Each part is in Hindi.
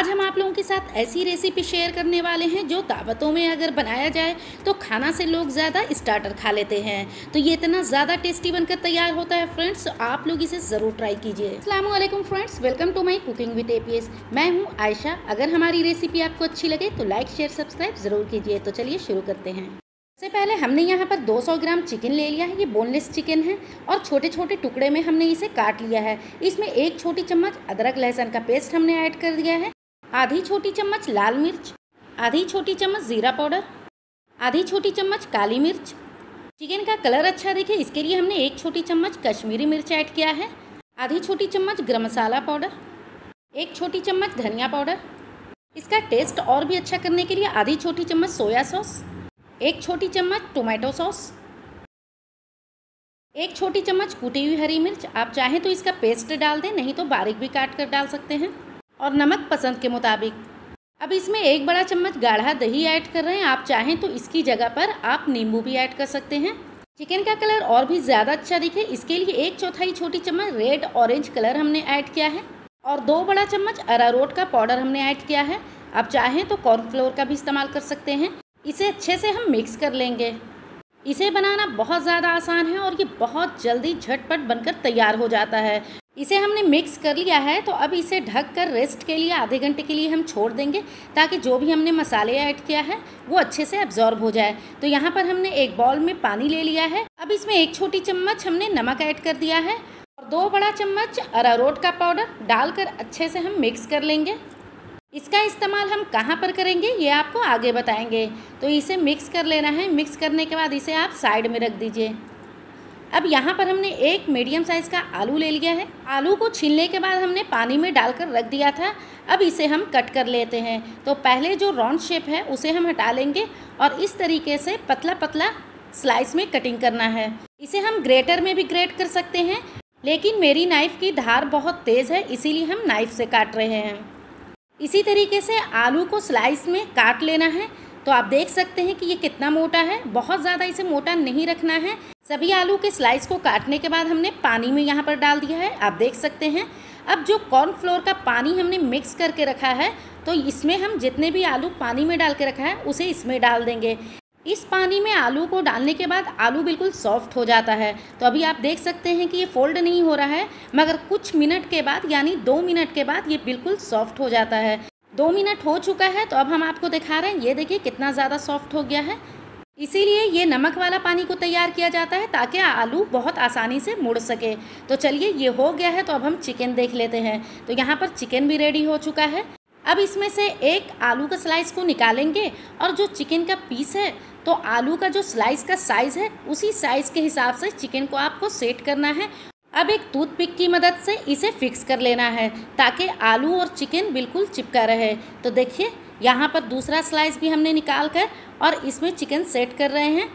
आज हम आप लोगों के साथ ऐसी रेसिपी शेयर करने वाले हैं जो दावतों में अगर बनाया जाए तो खाना से लोग ज़्यादा स्टार्टर खा लेते हैं। तो ये इतना ज़्यादा टेस्टी बनकर तैयार होता है फ्रेंड्स तो आप लोग इसे ज़रूर ट्राई कीजिए। अल्लाम friends welcome to my cooking with APS मैं हूँ आयशा। अगर हमारी रेसिपी आपको अच्छी लगे तो लाइक शेयर सब्सक्राइब ज़रूर कीजिए। तो चलिए शुरू करते हैं। सबसे पहले हमने यहाँ पर 200 ग्राम चिकन ले लिया है। ये बोनलेस चिकन है और छोटे छोटे टुकड़े में हमने इसे काट लिया है। इसमें एक छोटी चम्मच अदरक लहसुन का पेस्ट हमने ऐड कर दिया है। आधी छोटी चम्मच लाल मिर्च, आधी छोटी चम्मच ज़ीरा पाउडर, आधी छोटी चम्मच काली मिर्च। चिकन का कलर अच्छा दिखे, इसके लिए हमने एक छोटी चम्मच कश्मीरी मिर्च ऐड किया है, आधी छोटी चम्मच गरम मसाला पाउडर, एक छोटी चम्मच धनिया पाउडर। इसका टेस्ट और भी अच्छा करने के लिए आधी छोटी चम्मच सोया सॉस, एक छोटी चम्मच टोमेटो सॉस, एक छोटी चम्मच कूटी हुई हरी मिर्च। आप चाहें तो इसका पेस्ट डाल दें, नहीं तो बारीक भी काट कर डाल सकते हैं। और नमक पसंद के मुताबिक। अब इसमें एक बड़ा चम्मच गाढ़ा दही ऐड कर रहे हैं। आप चाहें तो इसकी जगह पर आप नींबू भी ऐड कर सकते हैं। चिकन का कलर और भी ज़्यादा अच्छा दिखे। इसके लिए एक चौथाई छोटी चम्मच रेड ऑरेंज कलर हमने ऐड किया है। और दो बड़ा चम्मच अरारोट का पाउडर हमने ऐड किया है। आप चाहें तो कॉर्नफ्लोर का भी इस्तेमाल कर सकते हैं। इसे अच्छे से हम मिक्स कर लेंगे। इसे बनाना बहुत ज़्यादा आसान है और ये बहुत जल्दी झटपट बनकर तैयार हो जाता है। इसे हमने मिक्स कर लिया है तो अब इसे ढक कर रेस्ट के लिए आधे घंटे के लिए हम छोड़ देंगे, ताकि जो भी हमने मसाले ऐड किया है, वो अच्छे से अब्जॉर्ब हो जाए। तो यहाँ पर हमने एक बॉल में पानी ले लिया है। अब इसमें एक छोटी चम्मच हमने नमक ऐड कर दिया है, और दो बड़ा चम्मच अरारोट का पाउडर डालकर अच्छे से हम मिक्स कर लेंगे। इसका इस्तेमाल हम कहाँ पर करेंगे, ये आपको आगे बताएँगे। तो इसे मिक्स कर लेना है। मिक्स करने के बाद इसे आप साइड में रख दीजिए। अब यहाँ पर हमने एक मीडियम साइज़ का आलू ले लिया है। आलू को छीलने के बाद हमने पानी में डालकर रख दिया था। अब इसे हम कट कर लेते हैं। तो पहले जो राउंड शेप है, उसे हम हटा लेंगे और इस तरीके से पतला पतला स्लाइस में कटिंग करना है। इसे हम ग्रेटर में भी ग्रेट कर सकते हैं। लेकिन मेरी नाइफ़ की धार बहुत तेज़ है, इसीलिए हम नाइफ़ से काट रहे हैं। इसी तरीके से आलू को स्लाइस में काट लेना है। तो आप देख सकते हैं कि ये कितना मोटा है। बहुत ज़्यादा इसे मोटा नहीं रखना है। सभी आलू के स्लाइस को काटने के बाद हमने पानी में यहाँ पर डाल दिया है। आप देख सकते हैं। अब जो कॉर्नफ्लोर का पानी हमने मिक्स करके रखा है तो इसमें हम जितने भी आलू पानी में डाल के रखा है, उसे इसमें डाल देंगे। इस पानी में आलू को डालने के बाद आलू बिल्कुल सॉफ्ट हो जाता है। तो अभी आप देख सकते हैं कि ये फोल्ड नहीं हो रहा है, मगर कुछ मिनट के बाद, यानी दो मिनट के बाद ये बिल्कुल सॉफ्ट हो जाता है। दो मिनट हो चुका है तो अब हम आपको दिखा रहे हैं, ये देखिए कितना ज़्यादा सॉफ्ट हो गया है। इसीलिए ये नमक वाला पानी को तैयार किया जाता है, ताकि आलू बहुत आसानी से मुड़ सके। तो चलिए, ये हो गया है तो अब हम चिकन देख लेते हैं। तो यहाँ पर चिकन भी रेडी हो चुका है। अब इसमें से एक आलू का स्लाइस को निकालेंगे, और जो चिकन का पीस है तो आलू का जो स्लाइस का साइज़ है, उसी साइज़ के हिसाब से चिकन को आपको सेट करना है। अब एक टूथ पिक की मदद से इसे फिक्स कर लेना है, ताकि आलू और चिकन बिल्कुल चिपका रहे। तो देखिए, यहाँ पर दूसरा स्लाइस भी हमने निकाल कर और इसमें चिकन सेट कर रहे हैं।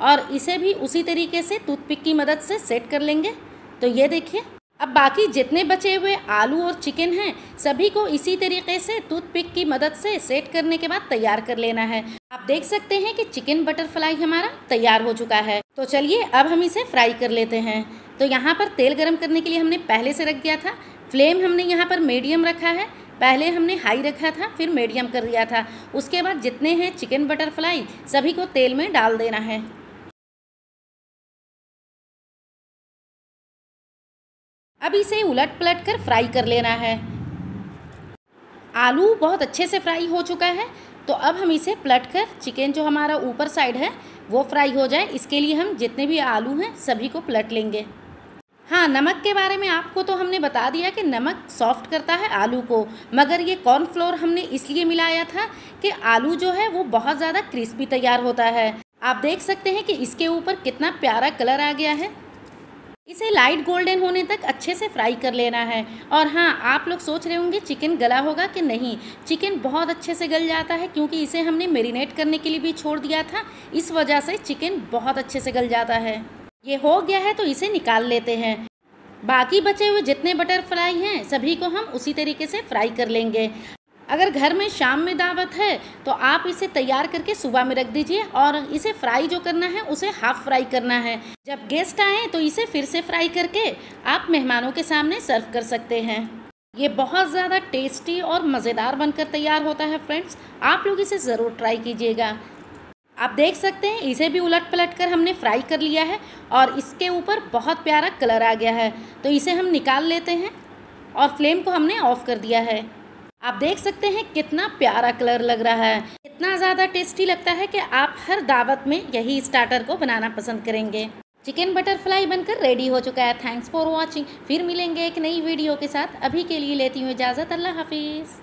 और इसे भी उसी तरीके से टूथपिक की मदद से सेट कर लेंगे। तो ये देखिए अब बाकी जितने बचे हुए आलू और चिकन हैं, सभी को इसी तरीके से टूथपिक की मदद से सेट करने के बाद तैयार कर लेना है। आप देख सकते हैं कि चिकन बटरफ्लाई हमारा तैयार हो चुका है। तो चलिए, अब हम इसे फ्राई कर लेते हैं। तो यहाँ पर तेल गर्म करने के लिए हमने पहले से रख दिया था। फ्लेम हमने यहाँ पर मीडियम रखा है। पहले हमने हाई रखा था, फिर मीडियम कर दिया था। उसके बाद जितने हैं चिकन बटरफ्लाई, सभी को तेल में डाल देना है। अब इसे उलट पलट कर फ्राई कर लेना है। आलू बहुत अच्छे से फ्राई हो चुका है तो अब हम इसे पलट कर चिकन जो हमारा ऊपर साइड है, वो फ्राई हो जाए। इसके लिए हम जितने भी आलू हैं, सभी को पलट लेंगे। हाँ नमक के बारे में आपको तो हमने बता दिया कि नमक सॉफ्ट करता है आलू को, मगर ये कॉर्नफ्लोर हमने इसलिए मिलाया था कि आलू जो है, वो बहुत ज़्यादा क्रिस्पी तैयार होता है। आप देख सकते हैं कि इसके ऊपर कितना प्यारा कलर आ गया है। इसे लाइट गोल्डन होने तक अच्छे से फ्राई कर लेना है। और हाँ आप लोग सोच रहे होंगे चिकन गला होगा कि नहीं? चिकन बहुत अच्छे से गल जाता है क्योंकि इसे हमने मेरीनेट करने के लिए भी छोड़ दिया था। इस वजह से चिकन बहुत अच्छे से गल जाता है। ये हो गया है तो इसे निकाल लेते हैं। बाकी बचे हुए जितने बटरफ्लाई हैं, सभी को हम उसी तरीके से फ्राई कर लेंगे। अगर घर में शाम में दावत है तो आप इसे तैयार करके सुबह में रख दीजिए और इसे फ्राई जो करना है, उसे हाफ़ फ्राई करना है। जब गेस्ट आए तो इसे फिर से फ्राई करके आप मेहमानों के सामने सर्व कर सकते हैं। ये बहुत ज़्यादा टेस्टी और मज़ेदार बनकर तैयार होता है, फ्रेंड्स। आप लोग इसे ज़रूर ट्राई कीजिएगा। आप देख सकते हैं, इसे भी उलट पलट कर हमने फ्राई कर लिया है और इसके ऊपर बहुत प्यारा कलर आ गया है। तो इसे हम निकाल लेते हैं और फ्लेम को हमने ऑफ़ कर दिया है। आप देख सकते हैं कितना प्यारा कलर लग रहा है। इतना ज़्यादा टेस्टी लगता है कि आप हर दावत में यही स्टार्टर को बनाना पसंद करेंगे। चिकन बटरफ्लाई बनकर रेडी हो चुका है। थैंक्स फॉर वॉचिंग फिर मिलेंगे एक नई वीडियो के साथ। अभी के लिए लेती हूँ इजाज़त। अल्लाह हाफिज़।